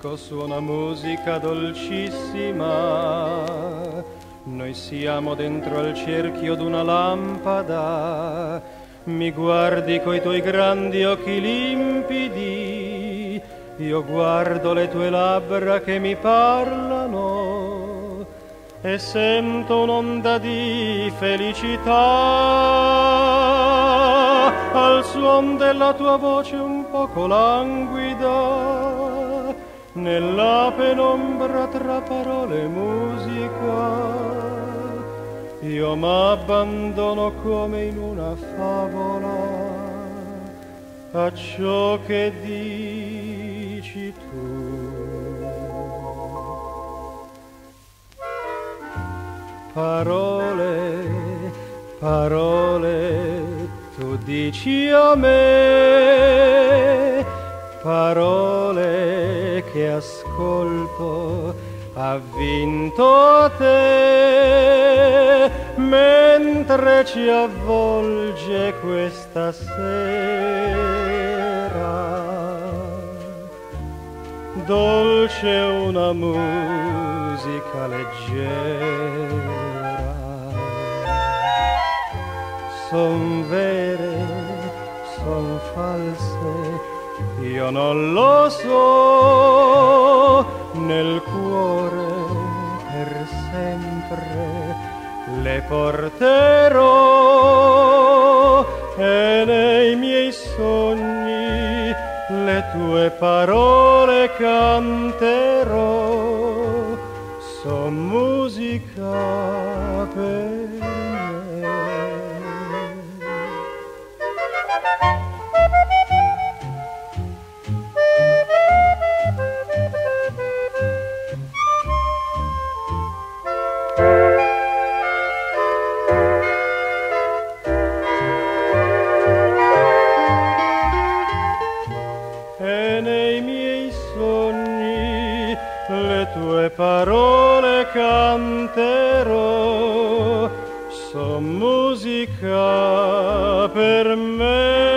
disco suona musica dolcissima. Noi siamo dentro al cerchio d'una lampada. Mi guardi coi tuoi grandi occhi limpidi. Io guardo le tue labbra che mi parlano e sento un'onda di felicità al suon della tua voce un poco languida nella penombra tra parole e musica io m'abbandono come in una favola a ciò che dici tu. Parole, parole, tu dici a me, ascolto, ha vinto te, mentre ci avvolge questa sera. Dolce una musica leggera son vere, son false, io non lo so, nel cuore per sempre le porterò e nei miei sogni le tue parole canterò, son musica per le tue parole canterò, son musica per me,